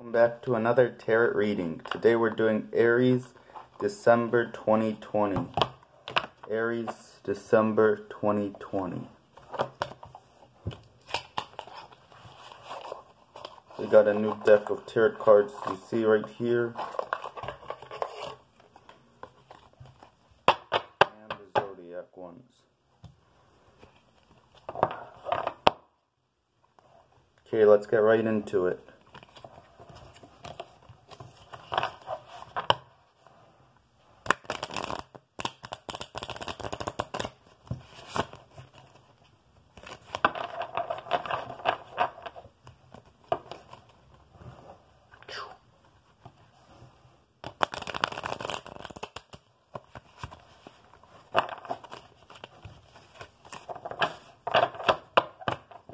Welcome back to another tarot reading. Today we're doing Aries, December 2020. Aries, December 2020. We got a new deck of tarot cards you see right here. And the zodiac ones. Okay, let's get right into it.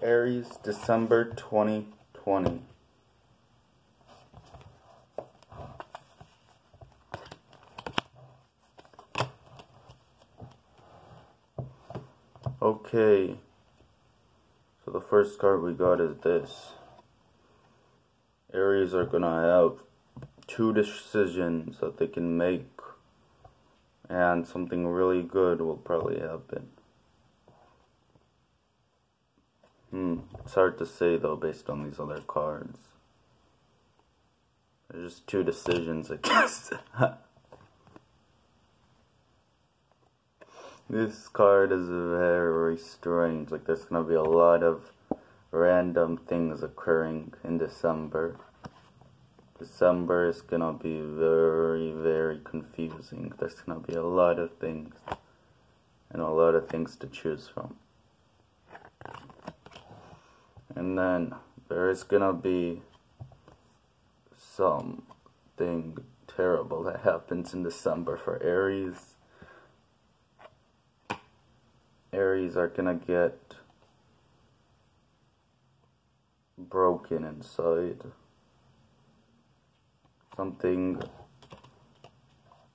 Aries, December 2020. Okay, so the first card we got is this. Aries are gonna have two decisions that they can make, and something really good will probably happen. Hmm, it's hard to say though based on these other cards. There's just two decisions, I guess. this card is very strange. Like, there's gonna be a lot of random things occurring in December. December is gonna be very, very confusing. There's gonna be a lot of things and a lot of things to choose from. And then there is gonna be something terrible that happens in December for Aries. Aries are gonna get broken inside. Something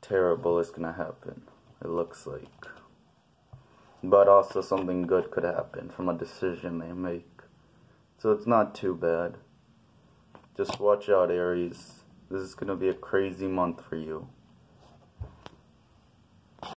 terrible is gonna happen, it looks like. But also something good could happen from a decision they make. So it's not too bad. Just watch out, Aries. This is going to be a crazy month for you.